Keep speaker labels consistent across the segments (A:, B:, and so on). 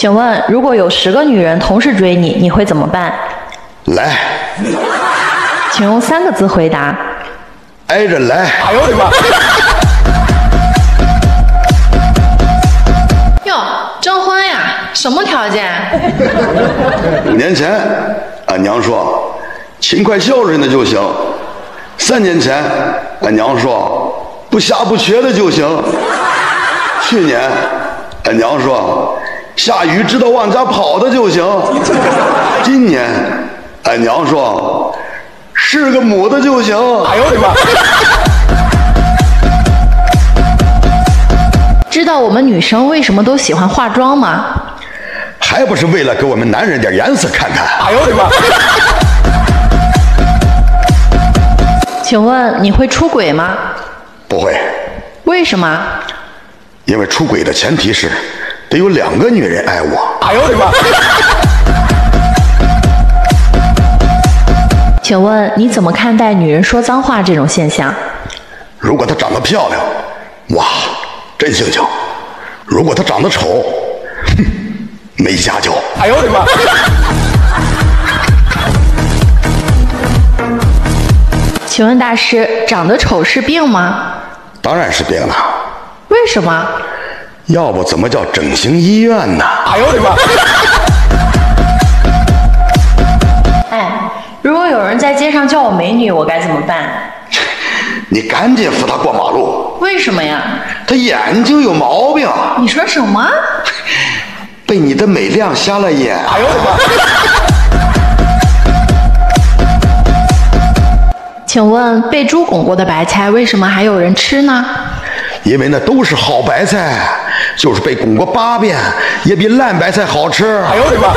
A: 请问，如果有十个女人同时追你，你会怎么办？
B: 来，
A: 请用三个字回答。
B: 挨着来。哎呦我的妈！
C: 哟，征婚呀？什么条件？
B: 五年前，俺娘说勤快孝顺的就行；三年前，俺娘说不瞎不瘸的就行；去年，俺娘说下雨知道往家跑的就行；今年，俺娘说是个母的就行。哎呦我的妈！
A: 知道我们女生为什么都喜欢化妆吗？
B: 还不是为了给我们男人点颜色看看。哎呦我的妈！
A: 请问你会出轨吗？
B: 不会，
A: 为什么？
B: 因为出轨的前提是得有两个女人爱我。哎呦我的妈！
A: 请问你怎么看待女人说脏话这种现象？
B: 如果她长得漂亮，哇，真性情；如果她长得丑，哼，没家教。哎呦我的妈！
A: 请问大师，长得丑是病吗？
B: 当然是病了，
A: 为什么？
B: 要不怎么叫整形医院呢？哎呦我的妈！
A: 哎，如果有人在街上叫我美女，我该怎么办？
B: 你赶紧扶他过马路，
A: 为什么呀？
B: 他眼睛有毛病，
A: 你说什么？
B: 被你的美亮瞎了眼。哎呦我的
A: 妈！请问被猪拱过的白菜，为什么还有人吃呢？
B: 因为那都是好白菜，就是被拱过八遍，也比烂白菜好吃。哎呦我的妈！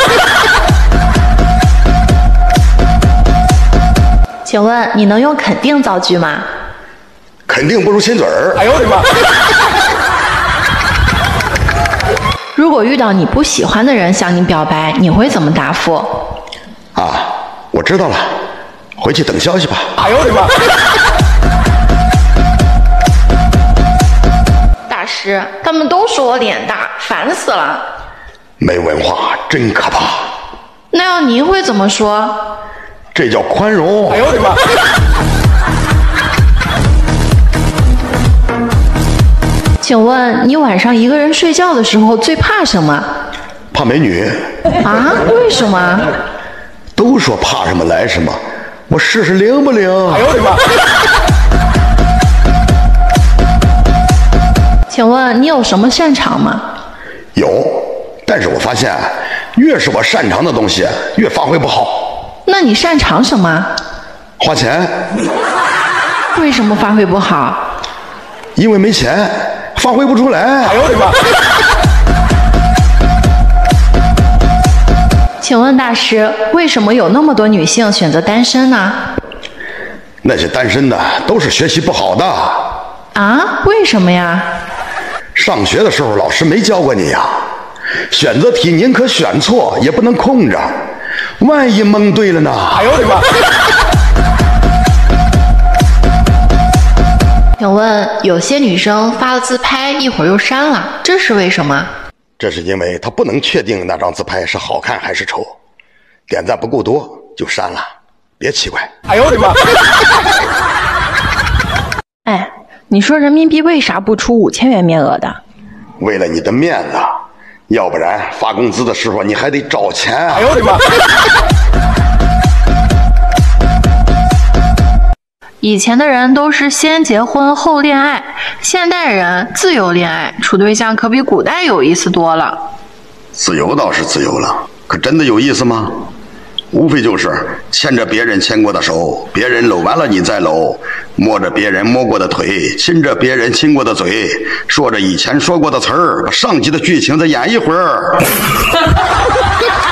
A: 请问你能用肯定造句吗？
B: 肯定不如亲嘴儿。哎呦我的妈！
A: 如果遇到你不喜欢的人向你表白，你会怎么答复？
B: 啊，我知道了，回去等消息吧。哎呦我的妈！
C: 师，他们都说我脸大，烦死了。
B: 没文化真可怕。
C: 那要您会怎么说？
B: 这叫宽容。哎呦我的妈！
A: 请问你晚上一个人睡觉的时候最怕什么？
B: 怕美女。
A: 啊？为什么？
B: 都说怕什么来什么，我试试灵不灵？哎呦我的妈！
A: 你有什么擅长吗？
B: 有，但是我发现，越是我擅长的东西，越发挥不好。
A: 那你擅长什么？
B: 花钱。
A: 为什么发挥不好？
B: 因为没钱。发挥不出来。哎呦我的妈！
A: 请问大师，为什么有那么多女性选择单身呢？
B: 那些单身的都是学习不好的。
A: 啊？为什么呀？
B: 上学的时候老师没教过你呀。选择题宁可选错，也不能空着，万一蒙对了呢？哎呦我的妈！
A: 请问有些女生发了自拍，一会儿又删了，这是为什么？
B: 这是因为她不能确定那张自拍是好看还是丑，点赞不够多就删了，别奇怪。哎呦我的妈！
A: 哎，你说人民币为啥不出五千元面额的？
B: 为了你的面子，要不然发工资的时候你还得找钱。哎呦我的妈！
A: 以前的人都是先结婚后恋爱，现代人自由恋爱，处对象可比古代有意思多了。
B: 自由倒是自由了，可真的有意思吗？无非就是牵着别人牵过的手，别人搂完了你再搂，摸着别人摸过的腿，亲着别人亲过的嘴，说着以前说过的词儿，把上集的剧情再演一会儿。